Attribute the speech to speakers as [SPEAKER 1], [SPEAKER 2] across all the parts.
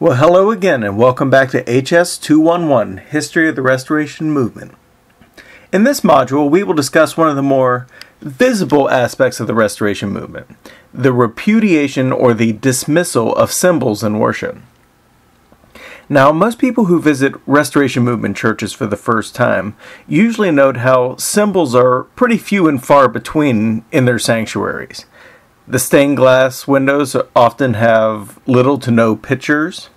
[SPEAKER 1] Well, hello again, and welcome back to HS 211 History of the Restoration Movement. In this module, we will discuss one of the more visible aspects of the Restoration Movement the repudiation or the dismissal of symbols in worship. Now, most people who visit Restoration Movement churches for the first time usually note how symbols are pretty few and far between in their sanctuaries. The stained glass windows often have little to no pictures.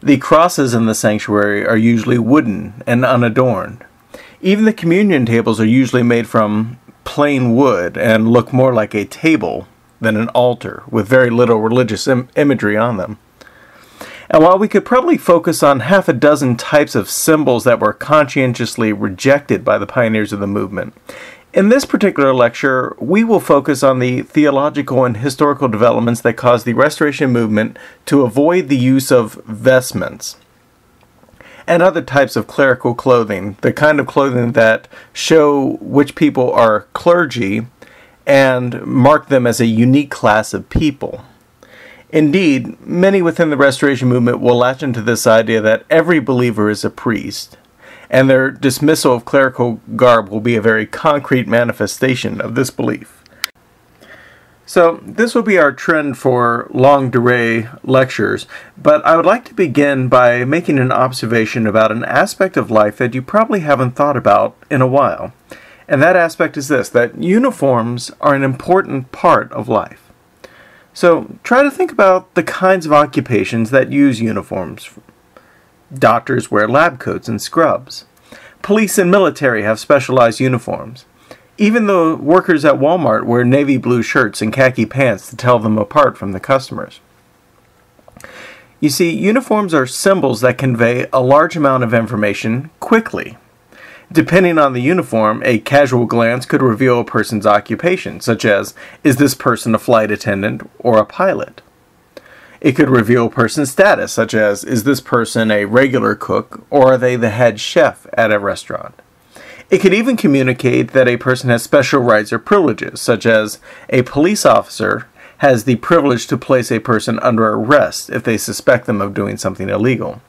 [SPEAKER 1] The crosses in the sanctuary are usually wooden and unadorned. Even the communion tables are usually made from plain wood and look more like a table than an altar, with very little religious Im- imagery on them. And while we could probably focus on half a dozen types of symbols that were conscientiously rejected by the pioneers of the movement, in this particular lecture, we will focus on the theological and historical developments that caused the Restoration movement to avoid the use of vestments and other types of clerical clothing, the kind of clothing that show which people are clergy and mark them as a unique class of people. Indeed, many within the Restoration movement will latch into this idea that every believer is a priest and their dismissal of clerical garb will be a very concrete manifestation of this belief. So, this will be our trend for long durée lectures, but I would like to begin by making an observation about an aspect of life that you probably haven't thought about in a while. And that aspect is this that uniforms are an important part of life. So, try to think about the kinds of occupations that use uniforms Doctors wear lab coats and scrubs. Police and military have specialized uniforms. Even the workers at Walmart wear navy blue shirts and khaki pants to tell them apart from the customers. You see, uniforms are symbols that convey a large amount of information quickly. Depending on the uniform, a casual glance could reveal a person's occupation, such as is this person a flight attendant or a pilot? It could reveal a person's status, such as is this person a regular cook or are they the head chef at a restaurant? It could even communicate that a person has special rights or privileges, such as a police officer has the privilege to place a person under arrest if they suspect them of doing something illegal.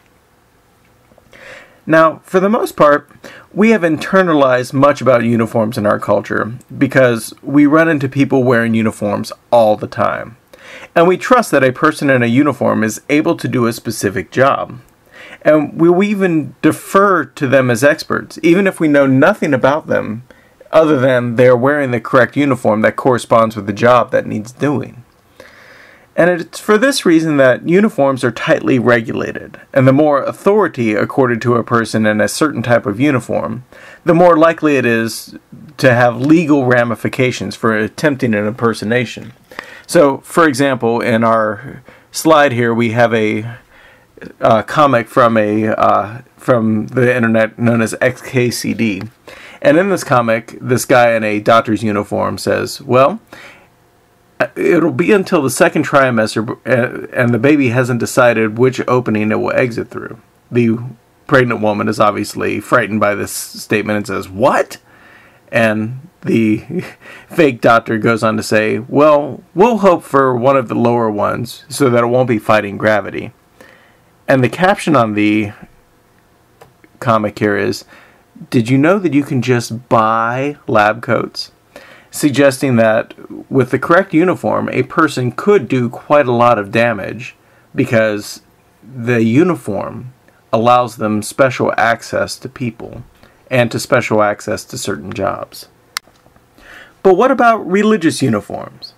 [SPEAKER 1] Now, for the most part, we have internalized much about uniforms in our culture because we run into people wearing uniforms all the time and we trust that a person in a uniform is able to do a specific job. And we will even defer to them as experts, even if we know nothing about them other than they're wearing the correct uniform that corresponds with the job that needs doing. And it's for this reason that uniforms are tightly regulated, and the more authority accorded to a person in a certain type of uniform, the more likely it is to have legal ramifications for attempting an impersonation. So, for example, in our slide here, we have a uh, comic from a uh, from the internet known as XKCD, and in this comic, this guy in a doctor's uniform says, "Well." It'll be until the second trimester, uh, and the baby hasn't decided which opening it will exit through. The pregnant woman is obviously frightened by this statement and says, What? And the fake doctor goes on to say, Well, we'll hope for one of the lower ones so that it won't be fighting gravity. And the caption on the comic here is, Did you know that you can just buy lab coats? Suggesting that with the correct uniform, a person could do quite a lot of damage because the uniform allows them special access to people and to special access to certain jobs. But what about religious uniforms?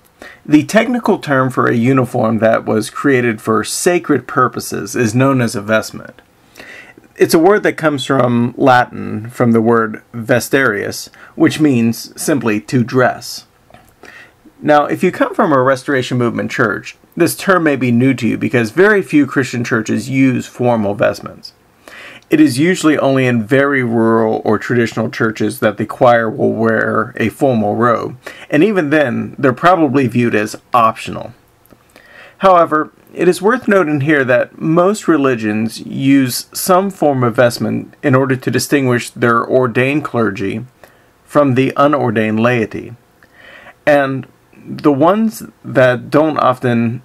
[SPEAKER 1] The technical term for a uniform that was created for sacred purposes is known as a vestment. It's a word that comes from Latin, from the word vestarius, which means simply to dress. Now, if you come from a Restoration Movement church, this term may be new to you because very few Christian churches use formal vestments. It is usually only in very rural or traditional churches that the choir will wear a formal robe, and even then, they're probably viewed as optional. However, it is worth noting here that most religions use some form of vestment in order to distinguish their ordained clergy from the unordained laity. And the ones that don't often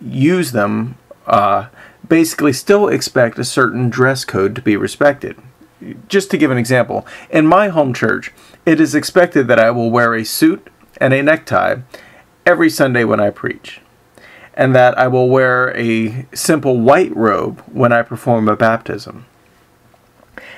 [SPEAKER 1] use them uh, basically still expect a certain dress code to be respected. Just to give an example, in my home church, it is expected that I will wear a suit and a necktie every Sunday when I preach, and that I will wear a simple white robe when I perform a baptism.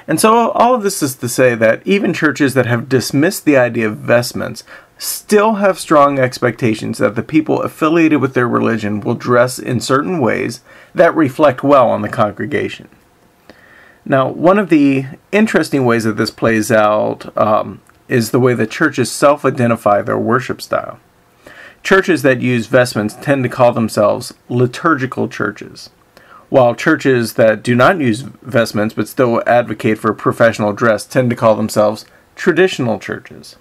[SPEAKER 1] And so, all of this is to say that even churches that have dismissed the idea of vestments still have strong expectations that the people affiliated with their religion will dress in certain ways that reflect well on the congregation. Now, one of the interesting ways that this plays out um, is the way that churches self identify their worship style. Churches that use vestments tend to call themselves liturgical churches, while churches that do not use vestments but still advocate for professional dress tend to call themselves traditional churches.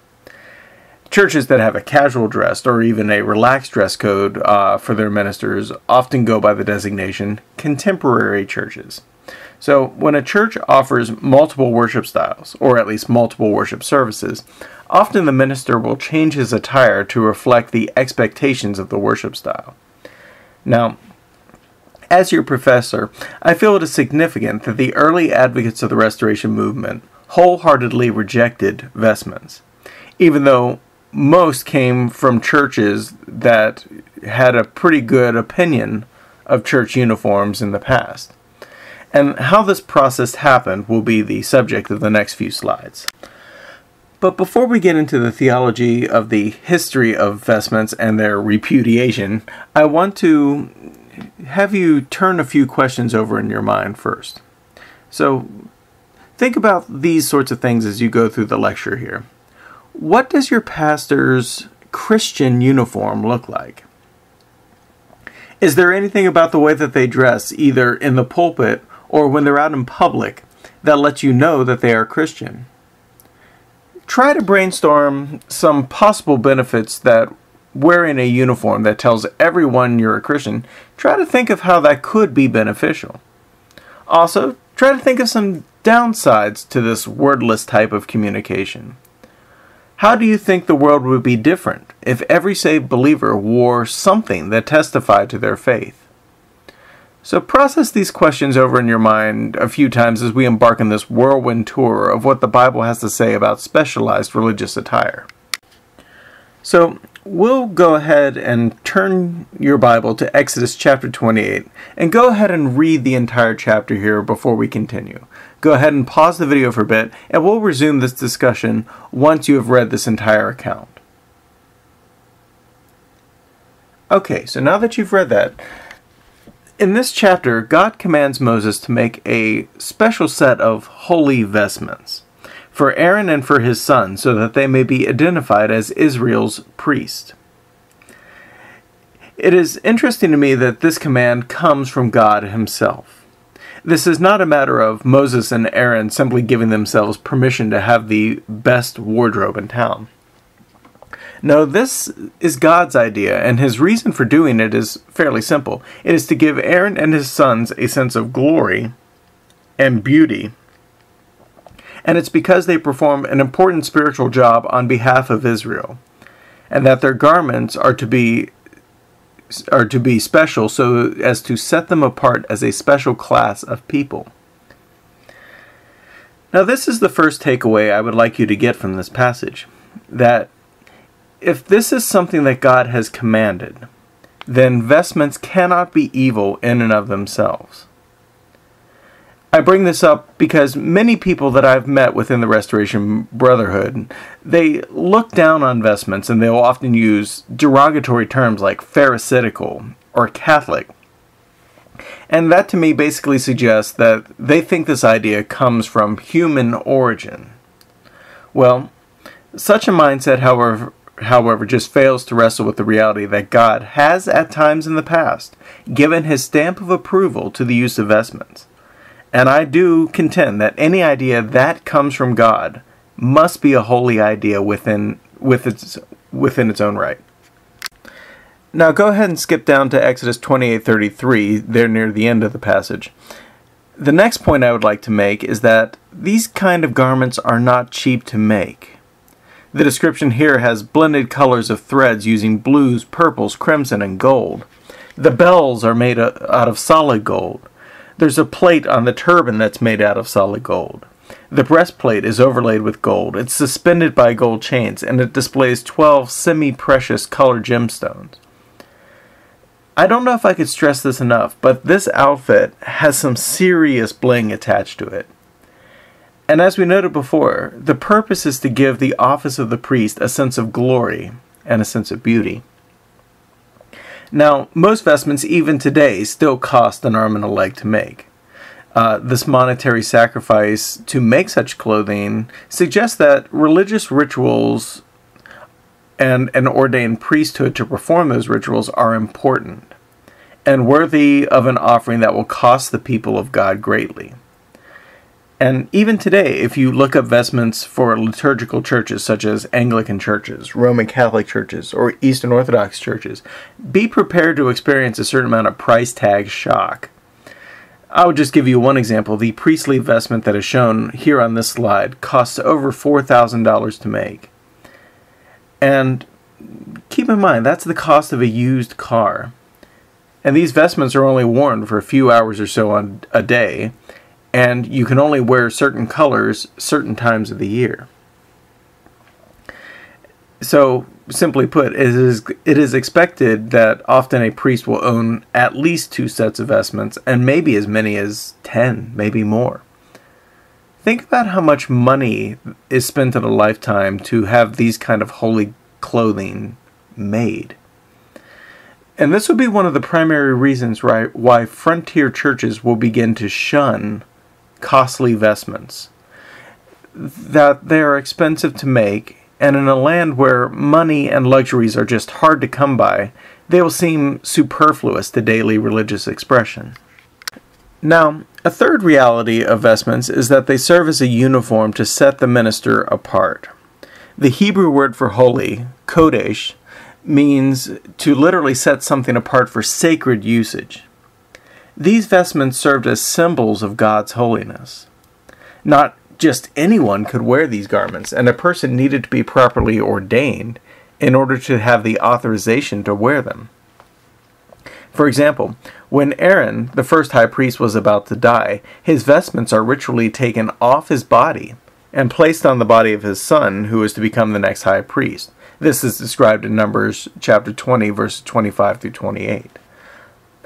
[SPEAKER 1] Churches that have a casual dress or even a relaxed dress code uh, for their ministers often go by the designation contemporary churches. So, when a church offers multiple worship styles, or at least multiple worship services, often the minister will change his attire to reflect the expectations of the worship style. Now, as your professor, I feel it is significant that the early advocates of the Restoration movement wholeheartedly rejected vestments, even though most came from churches that had a pretty good opinion of church uniforms in the past. And how this process happened will be the subject of the next few slides. But before we get into the theology of the history of vestments and their repudiation, I want to have you turn a few questions over in your mind first. So, think about these sorts of things as you go through the lecture here. What does your pastor's Christian uniform look like? Is there anything about the way that they dress, either in the pulpit or when they're out in public, that lets you know that they are Christian? Try to brainstorm some possible benefits that wearing a uniform that tells everyone you're a Christian, try to think of how that could be beneficial. Also, try to think of some downsides to this wordless type of communication. How do you think the world would be different if every saved believer wore something that testified to their faith? So process these questions over in your mind a few times as we embark on this whirlwind tour of what the Bible has to say about specialized religious attire. So we'll go ahead and turn your Bible to Exodus chapter 28 and go ahead and read the entire chapter here before we continue go ahead and pause the video for a bit, and we'll resume this discussion once you have read this entire account. Okay, so now that you've read that, in this chapter, God commands Moses to make a special set of holy vestments for Aaron and for his sons, so that they may be identified as Israel's priest. It is interesting to me that this command comes from God Himself. This is not a matter of Moses and Aaron simply giving themselves permission to have the best wardrobe in town. No, this is God's idea, and his reason for doing it is fairly simple. It is to give Aaron and his sons a sense of glory and beauty. And it's because they perform an important spiritual job on behalf of Israel, and that their garments are to be are to be special so as to set them apart as a special class of people. Now, this is the first takeaway I would like you to get from this passage that if this is something that God has commanded, then vestments cannot be evil in and of themselves. I bring this up because many people that I've met within the Restoration Brotherhood, they look down on vestments and they'll often use derogatory terms like pharisaical or Catholic. And that to me basically suggests that they think this idea comes from human origin. Well, such a mindset, however, however, just fails to wrestle with the reality that God has at times in the past given his stamp of approval to the use of vestments. And I do contend that any idea that comes from God must be a holy idea within with its within its own right. Now go ahead and skip down to Exodus 28:33, there near the end of the passage. The next point I would like to make is that these kind of garments are not cheap to make. The description here has blended colors of threads using blues, purples, crimson, and gold. The bells are made out of solid gold. There's a plate on the turban that's made out of solid gold. The breastplate is overlaid with gold. It's suspended by gold chains, and it displays 12 semi precious colored gemstones. I don't know if I could stress this enough, but this outfit has some serious bling attached to it. And as we noted before, the purpose is to give the office of the priest a sense of glory and a sense of beauty. Now, most vestments, even today, still cost an arm and a leg to make. Uh, this monetary sacrifice to make such clothing suggests that religious rituals and an ordained priesthood to perform those rituals are important and worthy of an offering that will cost the people of God greatly. And even today, if you look up vestments for liturgical churches such as Anglican churches, Roman Catholic churches, or Eastern Orthodox churches, be prepared to experience a certain amount of price tag shock. I would just give you one example. The priestly vestment that is shown here on this slide costs over $4,000 to make. And keep in mind, that's the cost of a used car. And these vestments are only worn for a few hours or so on a day and you can only wear certain colors certain times of the year. So, simply put, it is, it is expected that often a priest will own at least two sets of vestments, and maybe as many as 10, maybe more. Think about how much money is spent in a lifetime to have these kind of holy clothing made. And this would be one of the primary reasons right, why frontier churches will begin to shun costly vestments, that they are expensive to make, and in a land where money and luxuries are just hard to come by, they will seem superfluous to daily religious expression. Now, a third reality of vestments is that they serve as a uniform to set the minister apart. The Hebrew word for holy, kodesh, means to literally set something apart for sacred usage. These vestments served as symbols of God's holiness. Not just anyone could wear these garments, and a person needed to be properly ordained in order to have the authorization to wear them. For example, when Aaron, the first high priest, was about to die, his vestments are ritually taken off his body and placed on the body of his son, who is to become the next high priest. This is described in Numbers chapter 20, verses 25 through 28.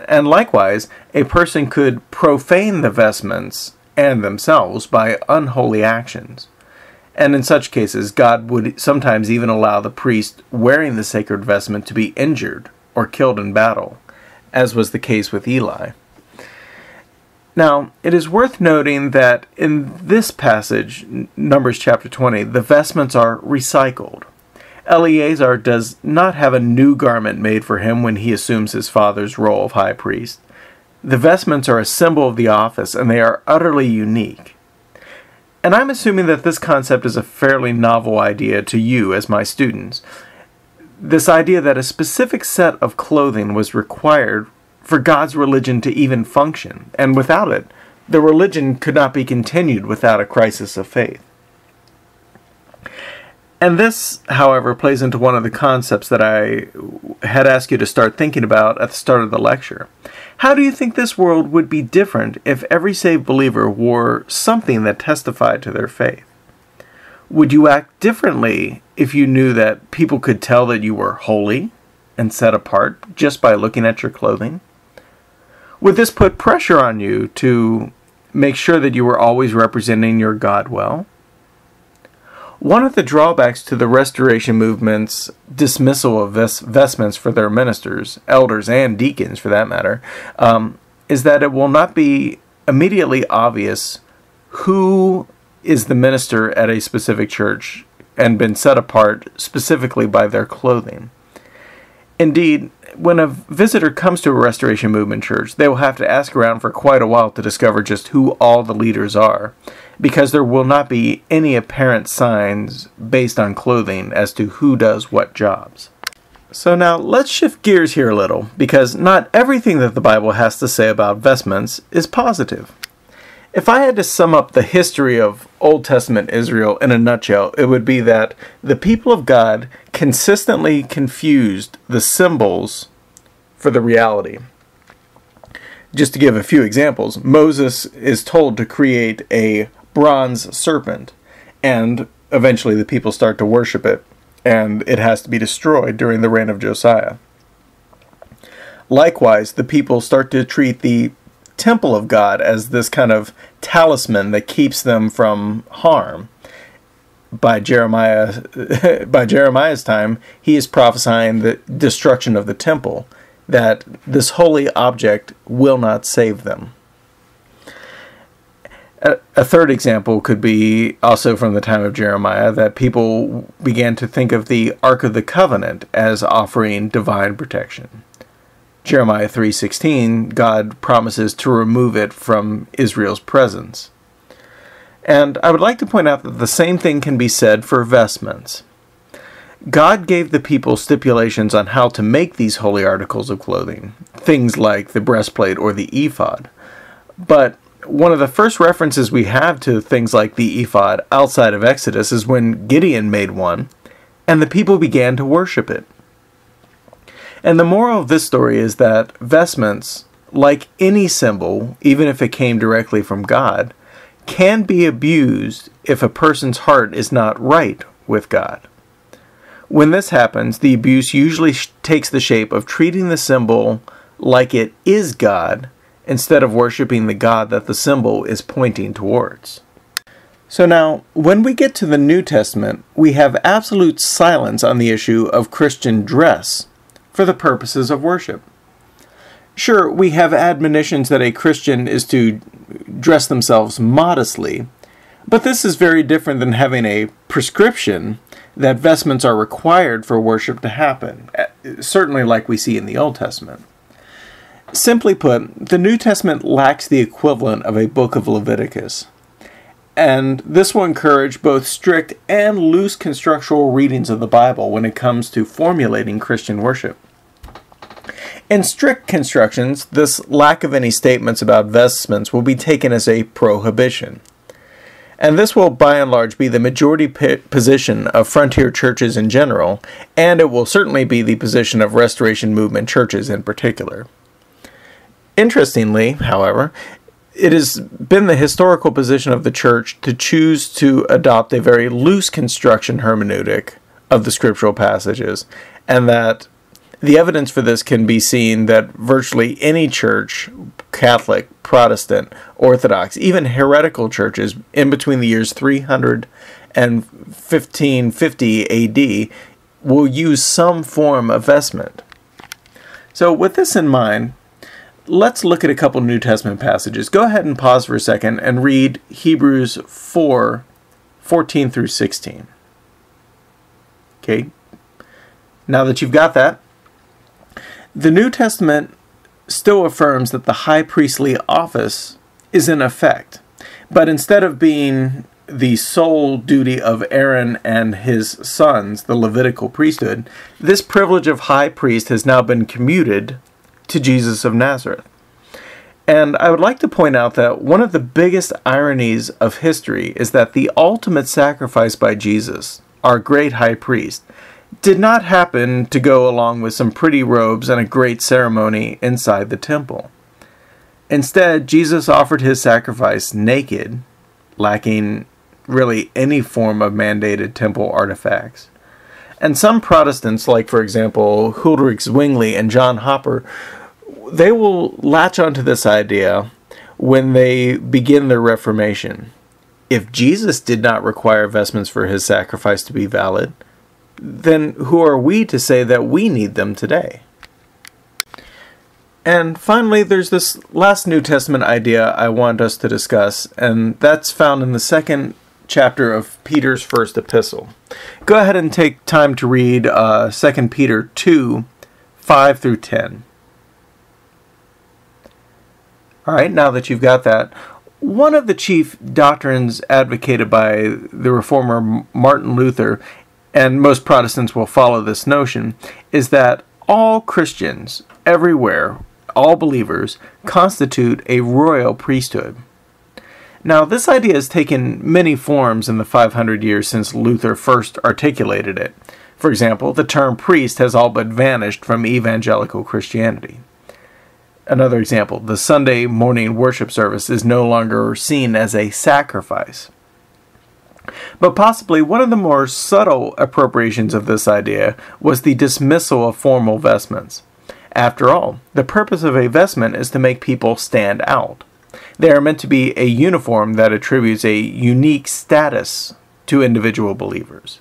[SPEAKER 1] And likewise, a person could profane the vestments and themselves by unholy actions. And in such cases, God would sometimes even allow the priest wearing the sacred vestment to be injured or killed in battle, as was the case with Eli. Now, it is worth noting that in this passage, Numbers chapter 20, the vestments are recycled. Eleazar does not have a new garment made for him when he assumes his father's role of high priest. The vestments are a symbol of the office, and they are utterly unique. And I'm assuming that this concept is a fairly novel idea to you as my students. This idea that a specific set of clothing was required for God's religion to even function, and without it, the religion could not be continued without a crisis of faith. And this, however, plays into one of the concepts that I had asked you to start thinking about at the start of the lecture. How do you think this world would be different if every saved believer wore something that testified to their faith? Would you act differently if you knew that people could tell that you were holy and set apart just by looking at your clothing? Would this put pressure on you to make sure that you were always representing your God well? One of the drawbacks to the Restoration movement's dismissal of ves- vestments for their ministers, elders, and deacons for that matter, um, is that it will not be immediately obvious who is the minister at a specific church and been set apart specifically by their clothing. Indeed, when a visitor comes to a Restoration Movement church, they will have to ask around for quite a while to discover just who all the leaders are, because there will not be any apparent signs based on clothing as to who does what jobs. So now let's shift gears here a little, because not everything that the Bible has to say about vestments is positive. If I had to sum up the history of Old Testament Israel in a nutshell, it would be that the people of God consistently confused the symbols for the reality. just to give a few examples, Moses is told to create a bronze serpent, and eventually the people start to worship it, and it has to be destroyed during the reign of Josiah. Likewise, the people start to treat the temple of God as this kind of talisman that keeps them from harm. By Jeremiah by Jeremiah's time, he is prophesying the destruction of the temple, that this holy object will not save them. A third example could be also from the time of Jeremiah that people began to think of the Ark of the Covenant as offering divine protection. Jeremiah 3:16, God promises to remove it from Israel's presence. And I would like to point out that the same thing can be said for vestments. God gave the people stipulations on how to make these holy articles of clothing, things like the breastplate or the ephod. But one of the first references we have to things like the ephod outside of Exodus is when Gideon made one, and the people began to worship it. And the moral of this story is that vestments, like any symbol, even if it came directly from God, can be abused if a person's heart is not right with God. When this happens, the abuse usually sh- takes the shape of treating the symbol like it is God instead of worshiping the God that the symbol is pointing towards. So now, when we get to the New Testament, we have absolute silence on the issue of Christian dress for the purposes of worship. Sure, we have admonitions that a Christian is to dress themselves modestly, but this is very different than having a prescription that vestments are required for worship to happen, eh, certainly like we see in the Old Testament. Simply put, the New Testament lacks the equivalent of a book of Leviticus. And this will encourage both strict and loose constructual readings of the Bible when it comes to formulating Christian worship. In strict constructions, this lack of any statements about vestments will be taken as a prohibition. And this will by and large be the majority position of frontier churches in general, and it will certainly be the position of Restoration Movement churches in particular. Interestingly, however, it has been the historical position of the church to choose to adopt a very loose construction hermeneutic of the scriptural passages, and that the evidence for this can be seen that virtually any church, Catholic, Protestant, Orthodox, even heretical churches in between the years 300 and 1550 AD will use some form of vestment. So, with this in mind, let's look at a couple New Testament passages. Go ahead and pause for a second and read Hebrews 4 14 through 16. Okay. Now that you've got that, the New Testament still affirms that the high priestly office is in effect, but instead of being the sole duty of Aaron and his sons, the Levitical priesthood, this privilege of high priest has now been commuted to Jesus of Nazareth. And I would like to point out that one of the biggest ironies of history is that the ultimate sacrifice by Jesus, our great high priest, did not happen to go along with some pretty robes and a great ceremony inside the temple. Instead, Jesus offered his sacrifice naked, lacking really any form of mandated temple artifacts. And some Protestants, like for example Huldrych Zwingli and John Hooper, they will latch onto this idea when they begin their Reformation. If Jesus did not require vestments for his sacrifice to be valid, then who are we to say that we need them today? And finally, there's this last New Testament idea I want us to discuss, and that's found in the second chapter of Peter's first epistle. Go ahead and take time to read uh, 2 Peter 2 5 through 10. All right, now that you've got that, one of the chief doctrines advocated by the reformer Martin Luther and most Protestants will follow this notion, is that all Christians everywhere, all believers, constitute a royal priesthood. Now, this idea has taken many forms in the 500 years since Luther first articulated it. For example, the term priest has all but vanished from evangelical Christianity. Another example the Sunday morning worship service is no longer seen as a sacrifice. But possibly one of the more subtle appropriations of this idea was the dismissal of formal vestments. After all, the purpose of a vestment is to make people stand out. They are meant to be a uniform that attributes a unique status to individual believers.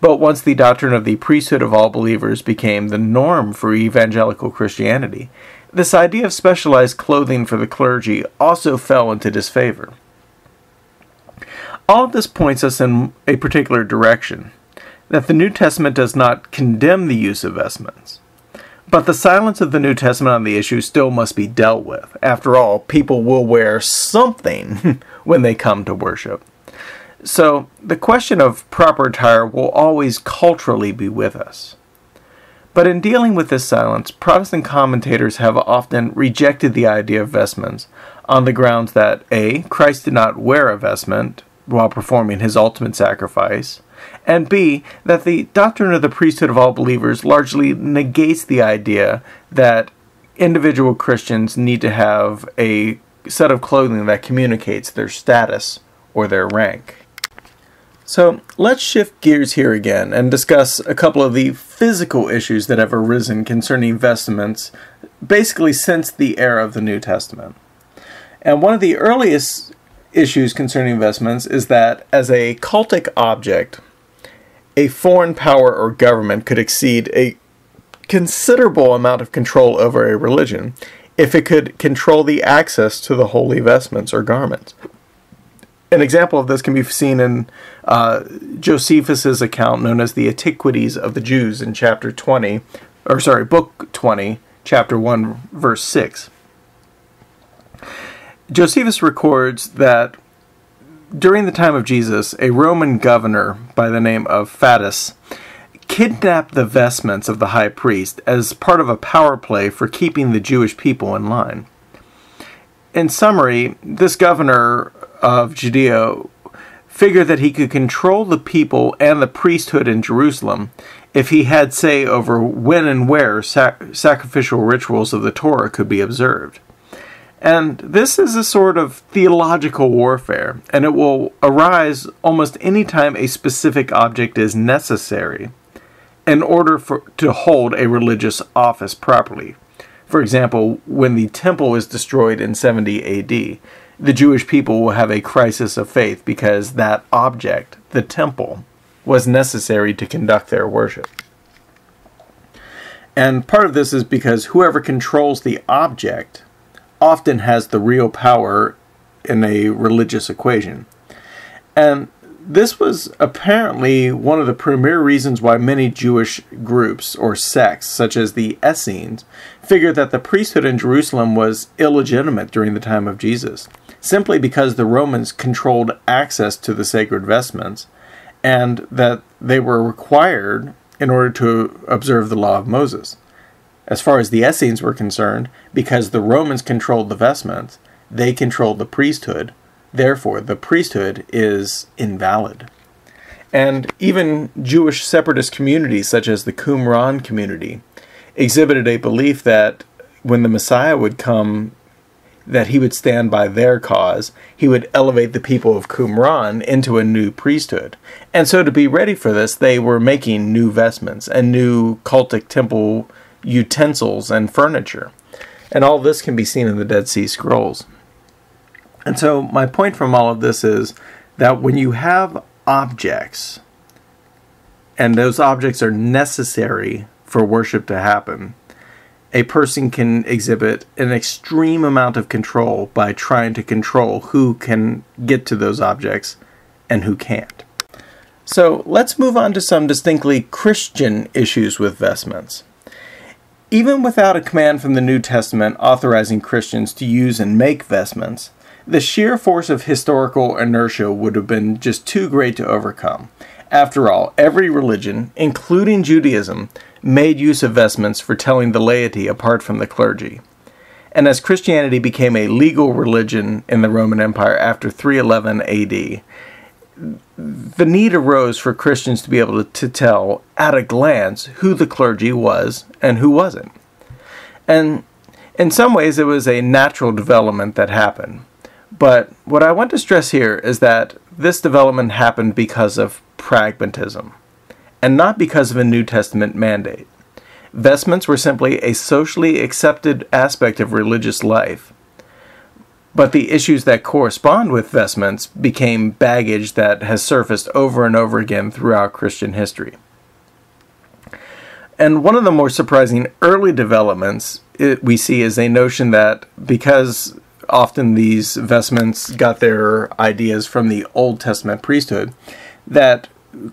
[SPEAKER 1] But once the doctrine of the priesthood of all believers became the norm for evangelical Christianity, this idea of specialized clothing for the clergy also fell into disfavor. All of this points us in a particular direction that the New Testament does not condemn the use of vestments. But the silence of the New Testament on the issue still must be dealt with. After all, people will wear something when they come to worship. So, the question of proper attire will always culturally be with us. But in dealing with this silence, Protestant commentators have often rejected the idea of vestments on the grounds that A. Christ did not wear a vestment, while performing his ultimate sacrifice, and B, that the doctrine of the priesthood of all believers largely negates the idea that individual Christians need to have a set of clothing that communicates their status or their rank. So let's shift gears here again and discuss a couple of the physical issues that have arisen concerning vestments basically since the era of the New Testament. And one of the earliest issues concerning investments is that as a cultic object, a foreign power or government could exceed a considerable amount of control over a religion if it could control the access to the holy vestments or garments. An example of this can be seen in uh, Josephus's account known as the Antiquities of the Jews in chapter 20, or sorry, book 20, chapter 1, verse 6. Josephus records that during the time of Jesus, a Roman governor by the name of Fadus kidnapped the vestments of the high priest as part of a power play for keeping the Jewish people in line. In summary, this governor of Judea figured that he could control the people and the priesthood in Jerusalem if he had say over when and where sac- sacrificial rituals of the Torah could be observed. And this is a sort of theological warfare, and it will arise almost any time a specific object is necessary in order for, to hold a religious office properly. For example, when the temple is destroyed in 70 AD, the Jewish people will have a crisis of faith because that object, the temple, was necessary to conduct their worship. And part of this is because whoever controls the object often has the real power in a religious equation. And this was apparently one of the premier reasons why many Jewish groups or sects, such as the Essenes, figured that the priesthood in Jerusalem was illegitimate during the time of Jesus, simply because the Romans controlled access to the sacred vestments and that they were required in order to observe the law of Moses. As far as the Essenes were concerned, because the Romans controlled the vestments, they controlled the priesthood. Therefore, the priesthood is invalid. And even Jewish separatist communities, such as the Qumran community, exhibited a belief that when the Messiah would come, that he would stand by their cause, he would elevate the people of Qumran into a new priesthood. And so, to be ready for this, they were making new vestments and new cultic temple utensils and furniture. And all this can be seen in the Dead Sea Scrolls. And so, my point from all of this is that when you have objects, and those objects are necessary for worship to happen, a person can exhibit an extreme amount of control by trying to control who can get to those objects and who can't. So let's move on to some distinctly Christian issues with vestments. Even without a command from the New Testament authorizing Christians to use and make vestments, the sheer force of historical inertia would have been just too great to overcome. After all, every religion, including Judaism, made use of vestments for telling the laity apart from the clergy. And as Christianity became a legal religion in the Roman Empire after 311 AD, the need arose for Christians to be able to, to tell at a glance who the clergy was and who wasn't. And In some ways, it was a natural development that happened. But what I want to stress here is that this development happened because of pragmatism, and not because of a New Testament mandate. Vestments were simply a socially accepted aspect of religious life. But the issues that correspond with vestments became baggage that has surfaced over and over again throughout Christian history. And one of the more surprising early developments eh, we see is a notion that because often these vestments got their ideas from the Old Testament priesthood, that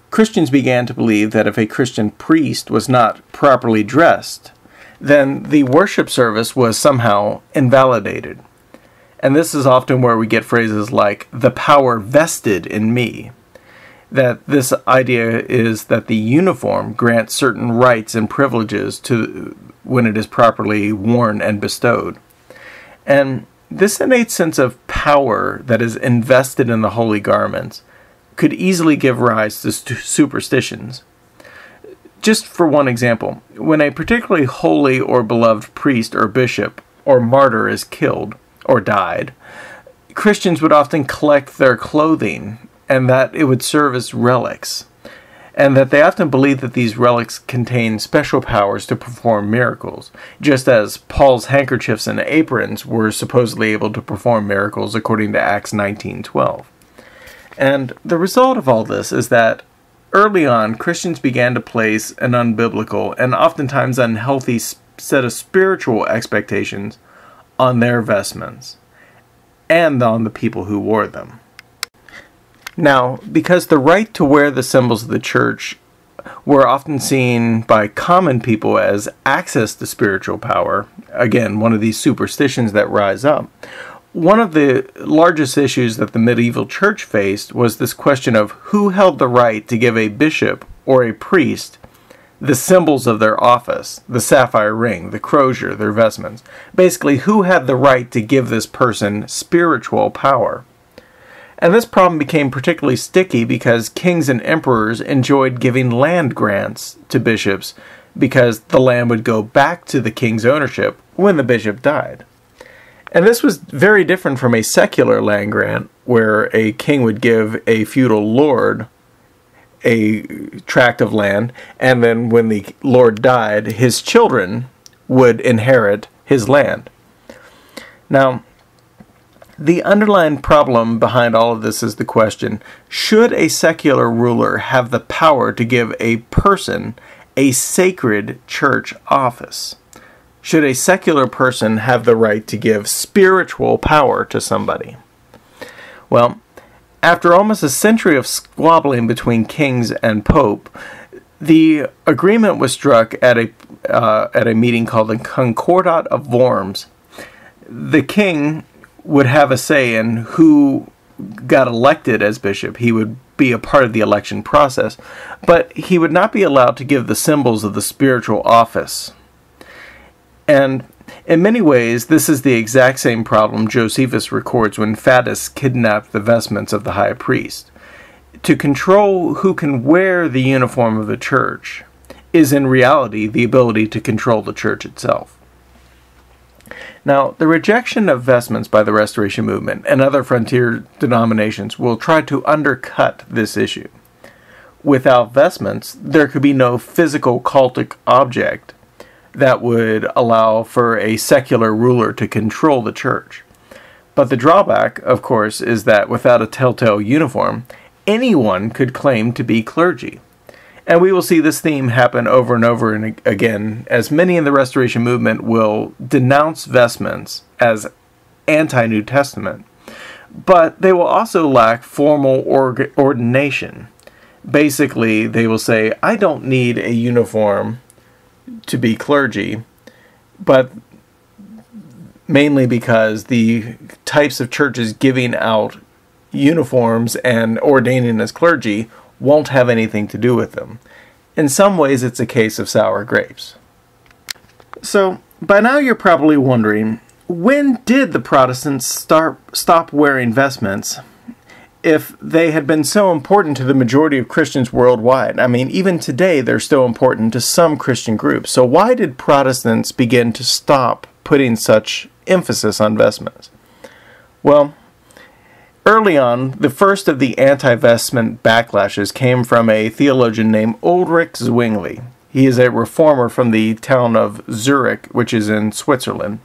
[SPEAKER 1] Christians began to believe that if a Christian priest was not properly dressed, then the worship service was somehow invalidated. And this is often where we get phrases like, the power vested in me. That this idea is that the uniform grants certain rights and privileges to when it is properly worn and bestowed. And this innate sense of power that is invested in the holy garments could easily give rise to superstitions. Just for one example, when a particularly holy or beloved priest or bishop or martyr is killed or died, Christians would often collect their clothing and that it would serve as relics, and that they often believed that these relics contained special powers to perform miracles, just as Paul's handkerchiefs and aprons were supposedly able to perform miracles according to Acts 19:12. And the result of all this is that early on, Christians began to place an unbiblical and oftentimes unhealthy set of spiritual expectations on their vestments and on the people who wore them. Now, because the right to wear the symbols of the church were often seen by common people as access to spiritual power, again, one of these superstitions that rise up, one of the largest issues that the medieval church faced was this question of who held the right to give a bishop or a priest the symbols of their office, the sapphire ring, the crozier, their vestments. Basically, who had the right to give this person spiritual power? And this problem became particularly sticky because kings and emperors enjoyed giving land grants to bishops because the land would go back to the king's ownership when the bishop died. And this was very different from a secular land grant, where a king would give a feudal lord a tract of land, and then when the lord died, his children would inherit his land. Now, the underlying problem behind all of this is the question should a secular ruler have the power to give a person a sacred church office? should a secular person have the right to give spiritual power to somebody? Well, after almost a century of squabbling between kings and pope, the agreement was struck at a uh, at a meeting called the Concordat of Worms. The king would have a say in who got elected as bishop. He would be a part of the election process, but he would not be allowed to give the symbols of the spiritual office. And in many ways, this is the exact same problem Josephus records when Fadus kidnapped the vestments of the high priest. To control who can wear the uniform of the church is in reality the ability to control the church itself. Now, the rejection of vestments by the Restoration Movement and other frontier denominations will try to undercut this issue. Without vestments, there could be no physical cultic object that would allow for a secular ruler to control the church. But the drawback, of course, is that without a telltale uniform, anyone could claim to be clergy. And we will see this theme happen over and over and again, as many in the Restoration movement will denounce vestments as anti New Testament, but they will also lack formal ordination. Basically, they will say, I don't need a uniform to be clergy, but mainly because the types of churches giving out uniforms and ordaining as clergy won't have anything to do with them. In some ways, it's a case of sour grapes. So, by now you're probably wondering when did the Protestants start, stop wearing vestments if they had been so important to the majority of Christians worldwide. I mean, even today, they're still important to some Christian groups. So, why did Protestants begin to stop putting such emphasis on vestments? Well, early on, the first of the anti vestment backlashes came from a theologian named Ulrich Zwingli. He is a reformer from the town of Zurich, which is in Switzerland.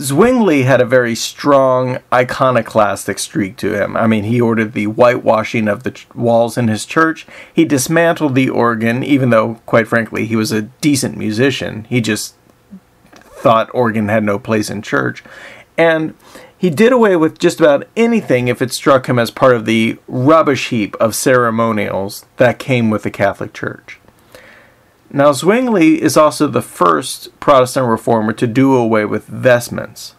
[SPEAKER 1] Zwingli had a very strong iconoclastic streak to him. I mean, he ordered the whitewashing of the ch- walls in his church. He dismantled the organ, even though, quite frankly, he was a decent musician. He just thought organ had no place in church. And he did away with just about anything if it struck him as part of the rubbish heap of ceremonials that came with the Catholic Church. Now, Zwingli is also the first Protestant reformer to do away with vestments.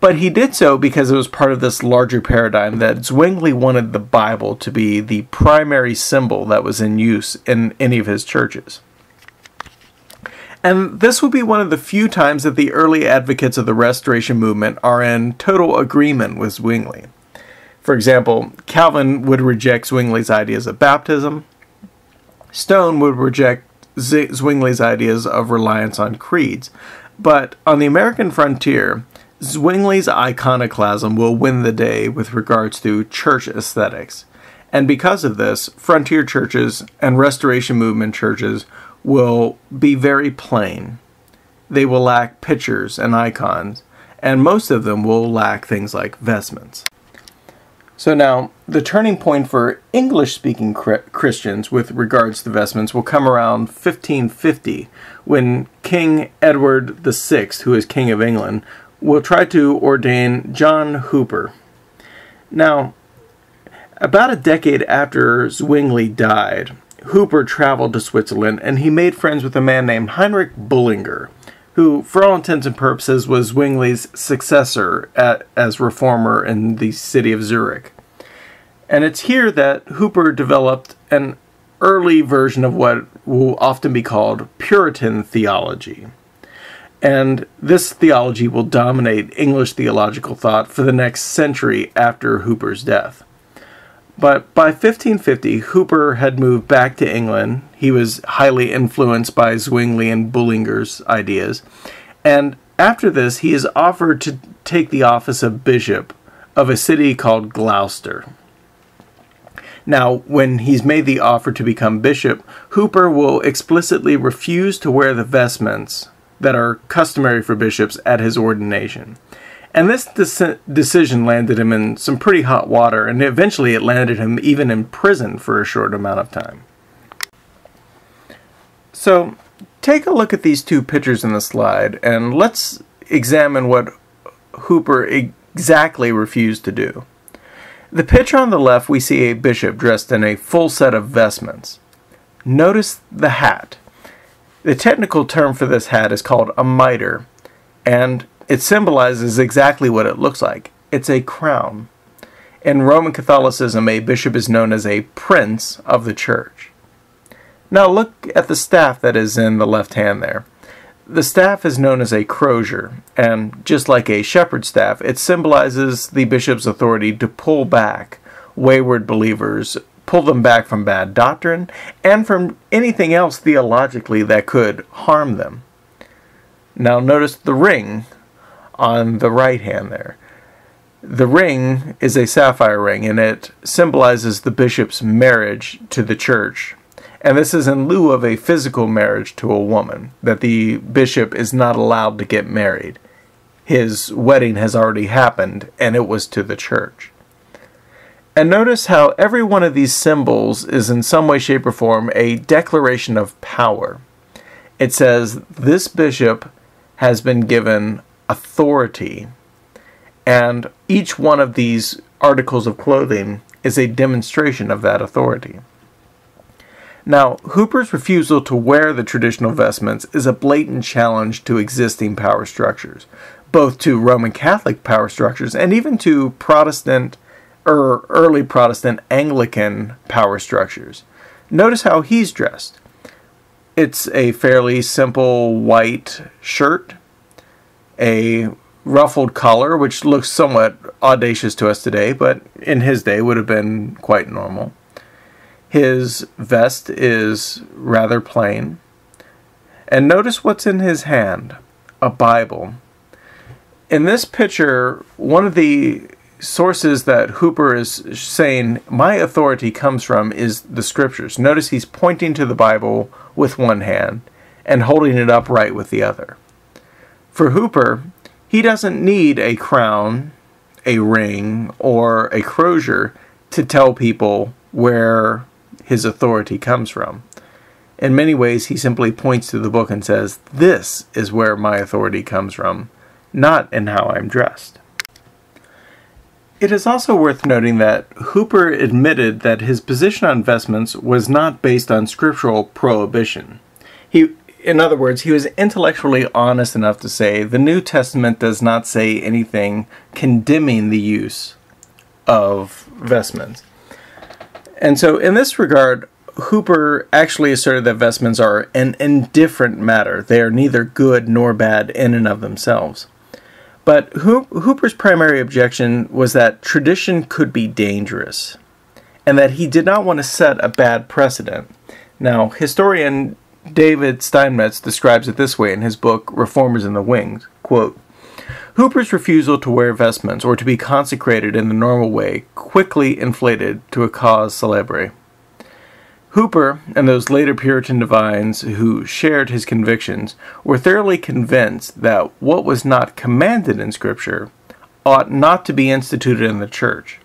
[SPEAKER 1] But he did so because it was part of this larger paradigm that Zwingli wanted the Bible to be the primary symbol that was in use in any of his churches. And this would be one of the few times that the early advocates of the Restoration movement are in total agreement with Zwingli. For example, Calvin would reject Zwingli's ideas of baptism, Stone would reject Z- Zwingli's ideas of reliance on creeds. But on the American frontier, Zwingli's iconoclasm will win the day with regards to church aesthetics. And because of this, frontier churches and Restoration Movement churches will be very plain. They will lack pictures and icons, and most of them will lack things like vestments. So now, the turning point for English speaking Christians with regards to vestments will come around 1550 when King Edward VI, who is King of England, will try to ordain John Hooper. Now, about a decade after Zwingli died, Hooper traveled to Switzerland and he made friends with a man named Heinrich Bullinger, who, for all intents and purposes, was Zwingli's successor at, as reformer in the city of Zurich. And it's here that Hooper developed an early version of what will often be called Puritan theology. And this theology will dominate English theological thought for the next century after Hooper's death. But by 1550, Hooper had moved back to England. He was highly influenced by Zwingli and Bullinger's ideas. And after this, he is offered to take the office of bishop of a city called Gloucester. Now, when he's made the offer to become bishop, Hooper will explicitly refuse to wear the vestments that are customary for bishops at his ordination. And this de- decision landed him in some pretty hot water, and eventually it landed him even in prison for a short amount of time. So, take a look at these two pictures in the slide, and let's examine what Hooper exactly refused to do. The picture on the left, we see a bishop dressed in a full set of vestments. Notice the hat. The technical term for this hat is called a mitre, and it symbolizes exactly what it looks like. It's a crown. In Roman Catholicism, a bishop is known as a prince of the church. Now look at the staff that is in the left hand there. The staff is known as a crozier, and just like a shepherd's staff, it symbolizes the bishop's authority to pull back wayward believers, pull them back from bad doctrine, and from anything else theologically that could harm them. Now notice the ring on the right hand there. The ring is a sapphire ring and it symbolizes the bishop's marriage to the church. And this is in lieu of a physical marriage to a woman, that the bishop is not allowed to get married. His wedding has already happened, and it was to the church. And notice how every one of these symbols is in some way, shape, or form a declaration of power. It says, This bishop has been given authority. And each one of these articles of clothing is a demonstration of that authority. Now, Hooper's refusal to wear the traditional vestments is a blatant challenge to existing power structures, both to Roman Catholic power structures and even to Protestant or early Protestant Anglican power structures. Notice how he's dressed. It's a fairly simple white shirt a ruffled collar, which looks somewhat audacious to us today, but in his day would have been quite normal. His vest is rather plain. And notice what's in his hand a Bible. In this picture, one of the sources that Hooper is saying my authority comes from is the scriptures. Notice he's pointing to the Bible with one hand and holding it upright with the other. For Hooper, he doesn't need a crown, a ring, or a crozier to tell people where his authority comes from. In many ways, he simply points to the book and says, This is where my authority comes from, not in how I'm dressed. It is also worth noting that Hooper admitted that his position on vestments was not based on scriptural prohibition. He, in other words, he was intellectually honest enough to say the New Testament does not say anything condemning the use of vestments. And so, in this regard, Hooper actually asserted that vestments are an indifferent matter. They are neither good nor bad in and of themselves. But Hooper's primary objection was that tradition could be dangerous, and that he did not want to set a bad precedent. Now, historian David Steinmetz describes it this way in his book Reformers in the Wings quote, Hooper's refusal to wear vestments or to be consecrated in the normal way quickly inflated to a cause celebre. Hooper and those later Puritan divines who shared his convictions were thoroughly convinced that what was not commanded in Scripture ought not to be instituted in the church.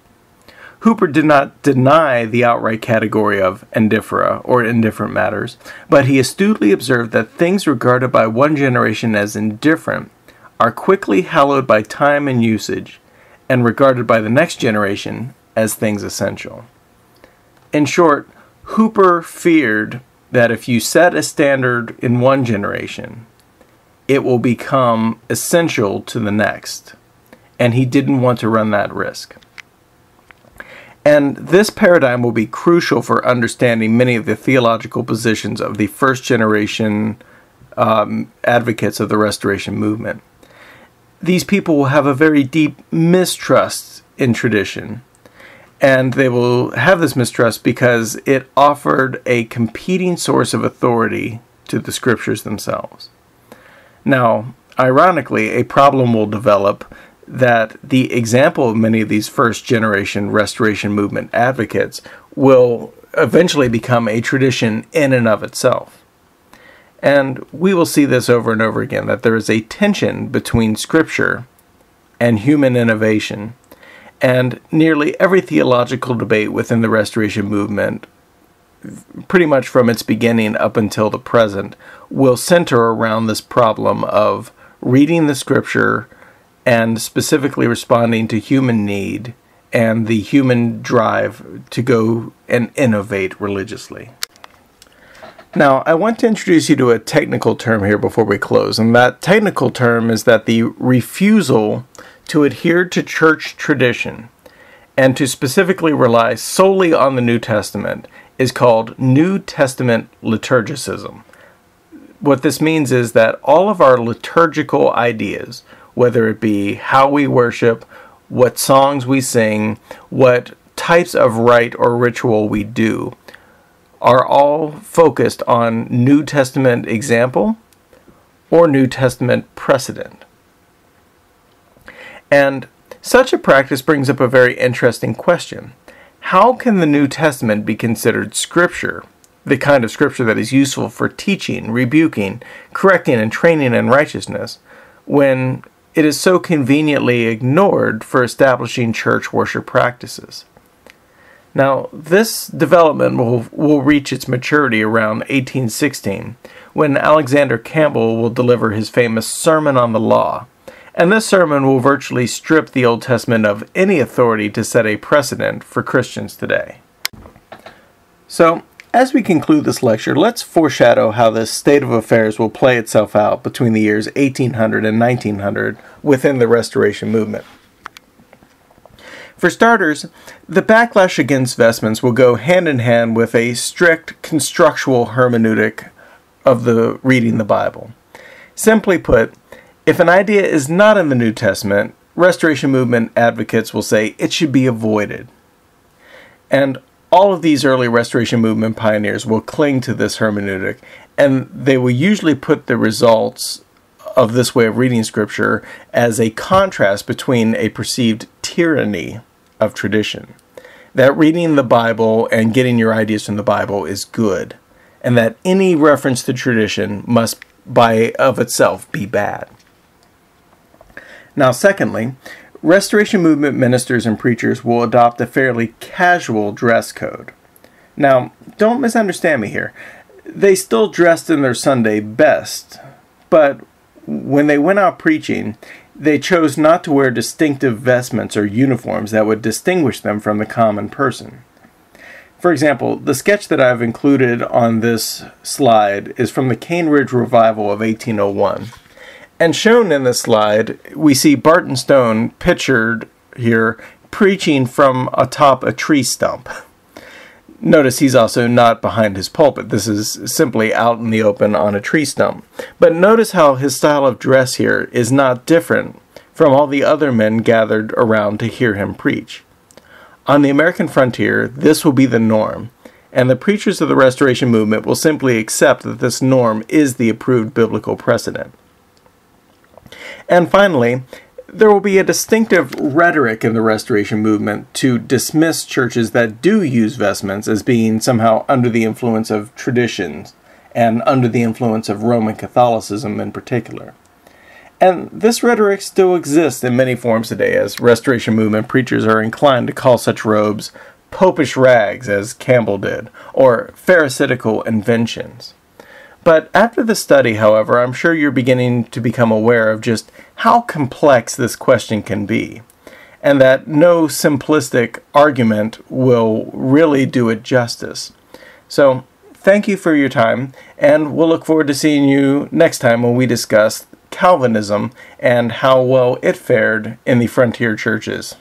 [SPEAKER 1] Hooper did not deny the outright category of adiaphora or indifferent matters, but he astutely observed that things regarded by one generation as indifferent are quickly hallowed by time and usage and regarded by the next generation as things essential. In short, Hooper feared that if you set a standard in one generation, it will become essential to the next. And he didn't want to run that risk. And this paradigm will be crucial for understanding many of the theological positions of the first generation um, advocates of the Restoration movement. These people will have a very deep mistrust in tradition and they will have this mistrust because it offered a competing source of authority to the scriptures themselves. Now, ironically, a problem will develop that the example of many of these first generation restoration movement advocates will eventually become a tradition in and of itself. And we will see this over and over again that there is a tension between scripture and human innovation and nearly every theological debate within the Restoration movement, pretty much from its beginning up until the present, will center around this problem of reading the scripture and specifically responding to human need and the human drive to go and innovate religiously. Now, I want to introduce you to a technical term here before we close, and that technical term is that the refusal to adhere to church tradition and to specifically rely solely on the New Testament is called New Testament liturgicism. What this means is that all of our liturgical ideas, whether it be how we worship, what songs we sing, what types of rite or ritual we do, are all focused on New Testament example or New Testament precedent. And such a practice brings up a very interesting question. How can the New Testament be considered scripture, the kind of scripture that is useful for teaching, rebuking, correcting, and training in righteousness, when it is so conveniently ignored for establishing church worship practices? Now, this development will, will reach its maturity around 1816, when Alexander Campbell will deliver his famous Sermon on the Law and this sermon will virtually strip the Old Testament of any authority to set a precedent for Christians today. So, as we conclude this lecture, let's foreshadow how this state of affairs will play itself out between the years 1800 and 1900 within the Restoration movement. For starters, the backlash against vestments will go hand in hand with a strict constructual hermeneutic of the reading the Bible. Simply put, if an idea is not in the New Testament, Restoration Movement advocates will say it should be avoided. And all of these early Restoration Movement pioneers will cling to this hermeneutic, and they will usually put the results of this way of reading Scripture as a contrast between a perceived tyranny of tradition. That reading the Bible and getting your ideas from the Bible is good, and that any reference to tradition must, by of itself, be bad. Now, secondly, Restoration Movement ministers and preachers will adopt a fairly casual dress code. Now, don't misunderstand me here. They still dressed in their Sunday best, but when they went out preaching, they chose not to wear distinctive vestments or uniforms that would distinguish them from the common person. For example, the sketch that I've included on this slide is from the Cane Ridge Revival of 1801. And shown in this slide, we see Barton Stone pictured here preaching from atop a tree stump. Notice he's also not behind his pulpit. This is simply out in the open on a tree stump. But notice how his style of dress here is not different from all the other men gathered around to hear him preach. On the American frontier, this will be the norm, and the preachers of the Restoration Movement will simply accept that this norm is the approved biblical precedent. And finally, there will be a distinctive rhetoric in the Restoration movement to dismiss churches that do use vestments as being somehow under the influence of traditions and under the influence of Roman Catholicism in particular. And this rhetoric still exists in many forms today, as Restoration movement preachers are inclined to call such robes popish rags, as Campbell did, or pharisaical inventions. But after the study, however, I'm sure you're beginning to become aware of just how complex this question can be, and that no simplistic argument will really do it justice. So, thank you for your time, and we'll look forward to seeing you next time when we discuss Calvinism and how well it fared in the frontier churches.